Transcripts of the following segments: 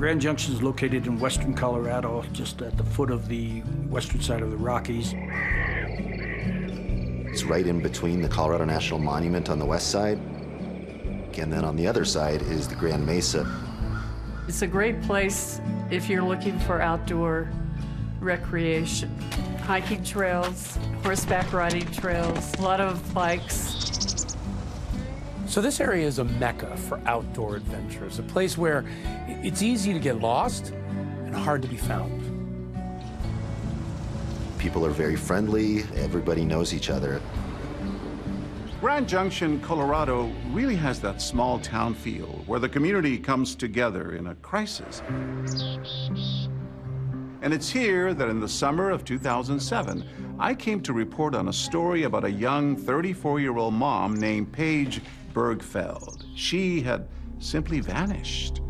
Grand Junction is located in western Colorado, just at the foot of the western side of the Rockies. It's right in between the Colorado National Monument on the west side, and then on the other side is the Grand Mesa. It's a great place if you're looking for outdoor recreation. Hiking trails, horseback riding trails, a lot of bikes. So this area is a mecca for outdoor adventures, a place where it's easy to get lost and hard to be found. People are very friendly, everybody knows each other. Grand Junction, Colorado really has that small town feel where the community comes together in a crisis. And it's here that in the summer of 2007, I came to report on a story about a young 34-year-old mom named Paige Birgfeld. She had simply vanished.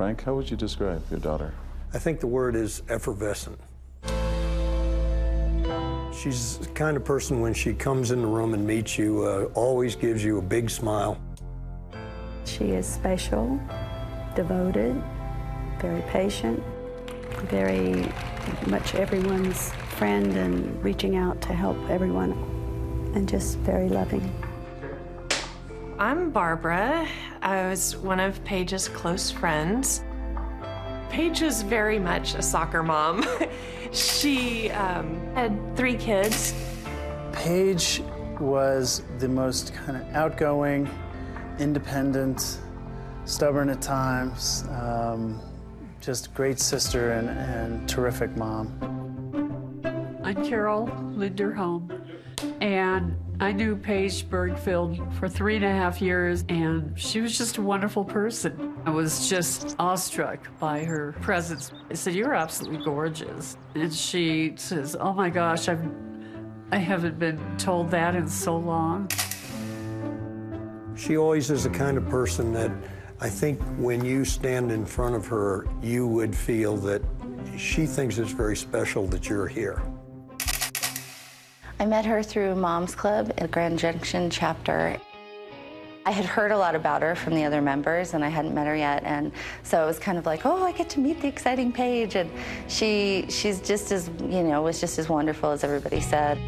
Frank, how would you describe your daughter? I think the word is effervescent. She's the kind of person when she comes in the room and meets you, uh, always gives you a big smile. She is special, devoted, very patient, very much everyone's friend and reaching out to help everyone, and just very loving. I'm Barbara. I was one of Paige's close friends. Paige is very much a soccer mom. she um, had three kids. Paige was the most kind of outgoing, independent, stubborn at times, um, just great sister and, and terrific mom. I'm Carol Linderholm, and I knew Paige Birgfeld for three and a half years, and she was just a wonderful person. I was just awestruck by her presence. I said, "You're absolutely gorgeous," and she says, "Oh my gosh, I've I haven't been told that in so long." She always is the kind of person that I think when you stand in front of her, you would feel that she thinks it's very special that you're here. I met her through Mom's Club at Grand Junction chapter. I had heard a lot about her from the other members, and I hadn't met her yet, and so it was kind of like, oh, I get to meet the exciting Paige, and she, she's just as, you know, was just as wonderful as everybody said.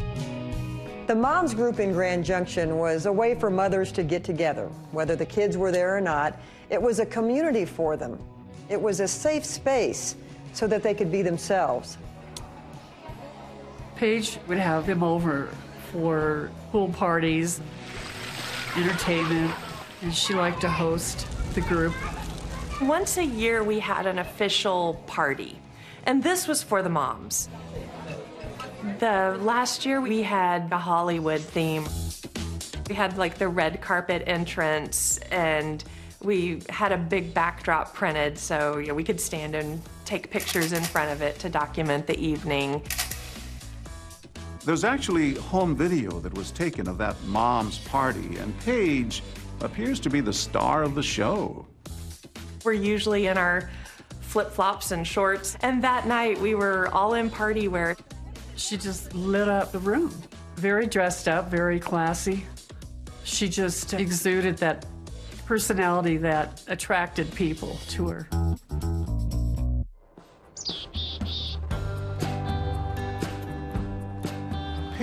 The Moms Group in Grand Junction was a way for mothers to get together, whether the kids were there or not. It was a community for them. It was a safe space so that they could be themselves. Paige would have them over for pool parties, entertainment, and she liked to host the group. Once a year, we had an official party, and this was for the moms. The last year, we had a Hollywood theme. We had like the red carpet entrance, and we had a big backdrop printed so you know, we could stand and take pictures in front of it to document the evening. There's actually home video that was taken of that mom's party, and Paige appears to be the star of the show. We're usually in our flip-flops and shorts, and that night we were all in party wear. She just lit up the room. Very dressed up, very classy. She just exuded that personality that attracted people to her.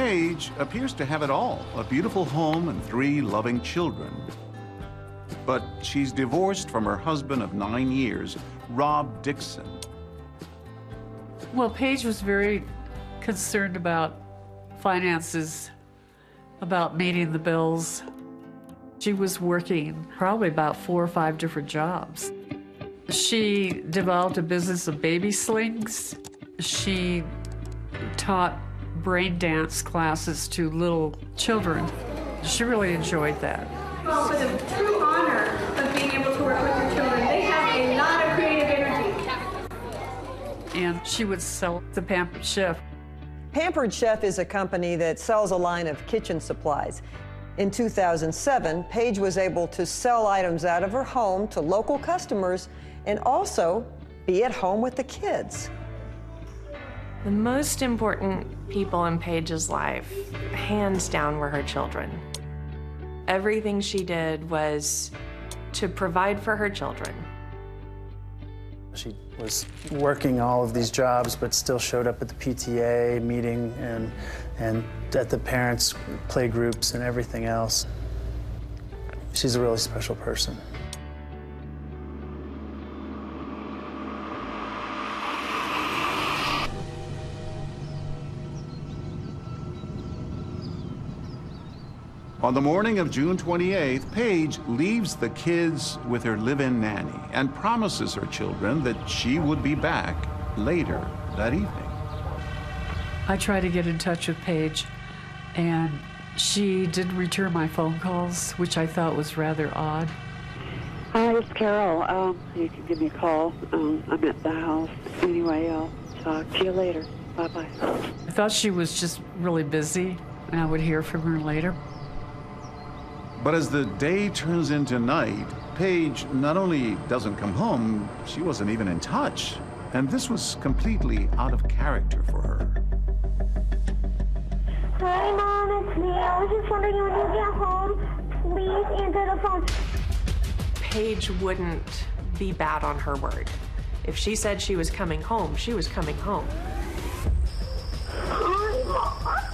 Paige appears to have it all a beautiful home and three loving children. But she's divorced from her husband of nine years, Rob Dixon. Well, Paige was very concerned about finances, about meeting the bills. She was working probably about four or five different jobs. She developed a business of baby slings. She taught brain dance classes to little children. She really enjoyed that. Well, for the true honor of being able to work with your children, they have a lot of creative energy. And she would sell the Pampered Chef. Pampered Chef is a company that sells a line of kitchen supplies. In 2007, Paige was able to sell items out of her home to local customers and also be at home with the kids. The most important people in Paige's life, hands down, were her children. Everything she did was to provide for her children. She was working all of these jobs, but still showed up at the PTA meeting and, and at the parents' play groups and everything else. She's a really special person. On the morning of June 28th, Paige leaves the kids with her live in nanny and promises her children that she would be back later that evening. I tried to get in touch with Paige, and she didn't return my phone calls, which I thought was rather odd. Hi, it's Carol. Um, you can give me a call. Um, I'm at the house. Anyway, I'll talk to you later. Bye bye. I thought she was just really busy, and I would hear from her later. But as the day turns into night, Paige not only doesn't come home, she wasn't even in touch. And this was completely out of character for her. Hi, Mom, it's me. I was just wondering when you get home, please answer the phone. Paige wouldn't be bad on her word. If she said she was coming home, she was coming home. Hi, Mom.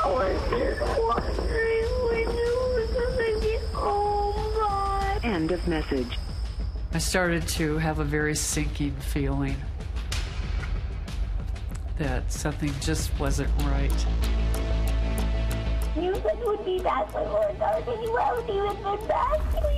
I was just wondering when you were gonna get home. Bye. End of message. I started to have a very sinking feeling that something just wasn't right. You said would be back when we're dark and you haven't even been back. Please come back